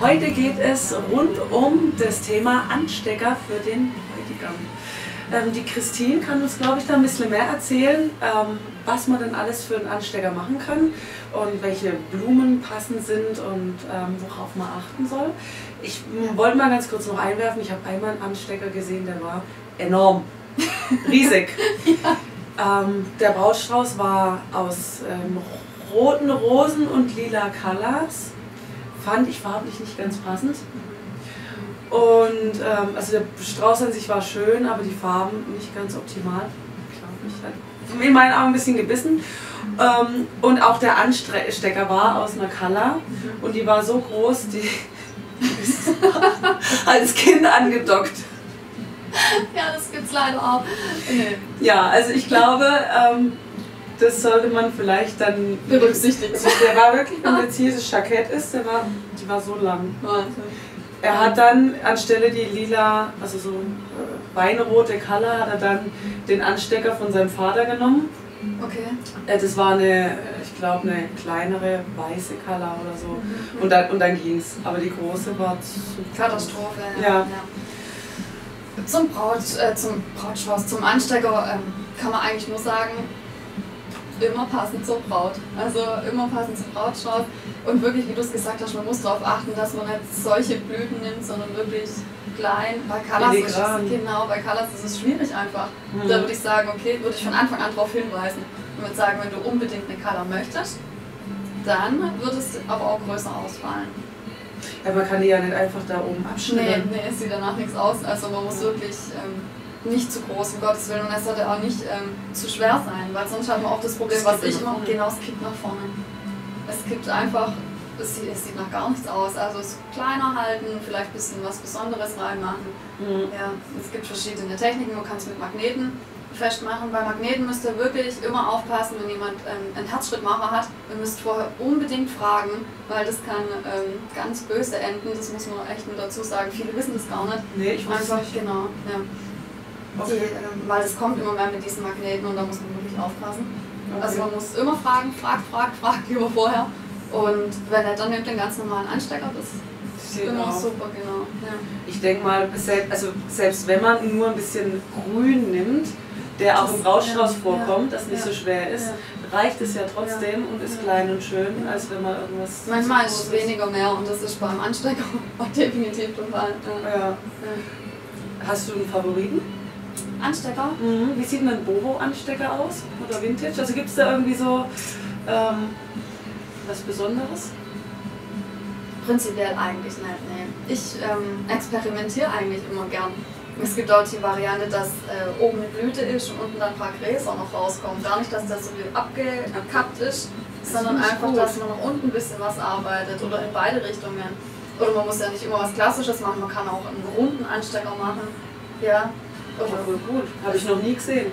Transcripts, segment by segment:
Heute geht es rund um das Thema Anstecker für den Bräutigam. Ähm, die Christine kann uns, glaube ich, da ein bisschen mehr erzählen, ähm, was man denn alles für einen Anstecker machen kann und welche Blumen passend sind und ähm, worauf man achten soll. Ich wollte mal ganz kurz noch einwerfen, ich habe einmal einen Anstecker gesehen, der war enorm, riesig. ja. ähm, der Brautstrauß war aus ähm, roten Rosen und lila Colors. Fand ich farblich nicht ganz passend. Und ähm, also der Strauß an sich war schön, aber die Farben nicht ganz optimal. Glaube ich. In meinen Augen ein bisschen gebissen. Ähm, und auch der Anstecker war aus einer Color und die war so groß, die als Kind angedockt. Ja, das gibt's leider auch. Nee. Ja, also ich glaube, ähm, das sollte man vielleicht dann berücksichtigen. Der war wirklich, wenn jetzt hier das Jackett ist, der war, die war so lang. Er hat dann anstelle die lila, also so äh, weinrote Color, hat er dann den Anstecker von seinem Vater genommen. Okay. Äh, das war eine, ich glaube, eine kleinere weiße Color oder so. Mhm. Und dann, und dann ging es. Aber die große war zu Katastrophe. Ja. ja. Zum, Braut, äh, zum Brautstrauß, zum Anstecker ähm, kann man eigentlich nur sagen, immer passend zur Braut. Also immer passend zum Brautstrauß. Und wirklich, wie du es gesagt hast, man muss darauf achten, dass man nicht solche Blüten nimmt, sondern wirklich klein. Bei Colors, ist es, genau, bei Colors ist es schwierig einfach. Mhm. Da würde ich sagen, okay, würde ich von Anfang an darauf hinweisen. Und würde sagen, wenn du unbedingt eine Color möchtest, dann wird es aber auch größer ausfallen. Ja, man kann die ja nicht einfach da oben abschneiden. Nee, nee, es sieht danach nichts aus. Also man muss wirklich ähm, nicht zu groß, um Gottes Willen. Und es sollte auch nicht ähm, zu schwer sein, weil sonst haben wir auch das Problem, was ich immer, genau, es kippt nach vorne. Es kippt einfach, es sieht, es sieht nach gar nichts aus. Also es kleiner halten, vielleicht ein bisschen was Besonderes reinmachen. Mhm. Ja, es gibt verschiedene Techniken, man kann es mit Magneten festmachen. Bei Magneten müsst ihr wirklich immer aufpassen, wenn jemand ähm, einen Herzschrittmacher hat. Ihr müsst vorher unbedingt fragen, weil das kann ähm, ganz böse enden. Das muss man echt nur dazu sagen. Viele wissen das gar nicht. Nee, ich weiß Einfach, nicht. genau. Ja. Die, ähm, weil es kommt immer mehr mit diesen Magneten und da muss man wirklich aufpassen. Okay. Also man muss immer fragen, fragt, fragt, fragt lieber vorher. Und wenn er dann nimmt den ganz normalen Anstecker, das ist immer auf. super, genau. Ja. Ich denke mal, also selbst wenn man nur ein bisschen grün nimmt, der auch im Brautstrauß vorkommt, das nicht so schwer ist, reicht es ja trotzdem und ist klein und schön, als wenn man irgendwas. Manchmal ist es weniger mehr und das ist beim Anstecker auch definitiv total. Ja. Hast du einen Favoriten? Anstecker. Mhm. Wie sieht ein Boho-Anstecker aus? Oder Vintage? Also gibt es da irgendwie so ähm, was Besonderes? Prinzipiell eigentlich nicht, nee. Ich ähm, experimentiere eigentlich immer gern. Es gibt auch die Variante, dass äh, oben eine Blüte ist und unten dann ein paar Gräser noch rauskommen. Gar nicht, dass das so wie abgekappt ist, das sondern einfach, gut. dass man noch unten ein bisschen was arbeitet oder in beide Richtungen. Oder man muss ja nicht immer was Klassisches machen, man kann auch einen runden Anstecker machen. Ja, Oh, voll gut. Habe ich noch nie gesehen.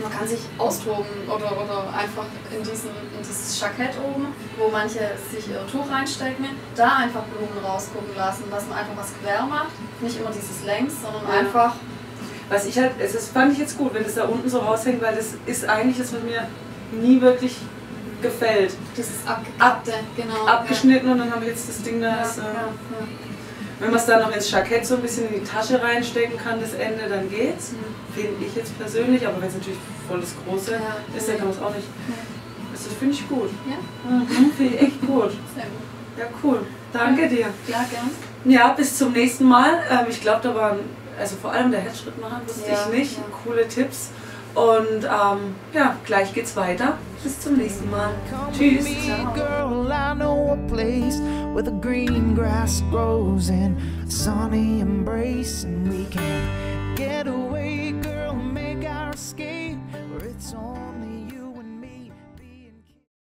Man kann sich austoben oder, oder einfach in, diesen, in dieses Jackett oben, wo manche sich ihr Tuch reinstecken, da einfach Blumen rausgucken lassen, dass man einfach was quer macht. Nicht immer dieses längs, sondern ja. einfach. Was ich halt, das fand ich jetzt gut, wenn es da unten so raushängt, weil das ist eigentlich das, was mir nie wirklich gefällt. Dieses abgekappte, genau. Abgeschnitten ja. und dann habe ich jetzt das Ding da. Ja, ist, äh, wenn man es dann noch ins Jackett so ein bisschen in die Tasche reinstecken kann, das Ende, dann geht's. Mhm. Finde ich jetzt persönlich, aber wenn es natürlich voll das Große ja, ist, dann kann man es auch nicht. Ja. Das finde ich gut. Ja? Mhm, finde ich echt gut. Sehr gut. Ja, cool. Danke ja. dir. Ja, gern. Ja, bis zum nächsten Mal. Ähm, ich glaube, da waren, also vor allem der Herzschritt machen, wusste ich nicht. Coole Tipps. Und ähm, ja, gleich geht's weiter. Bis zum nächsten Mal. Tschüss. where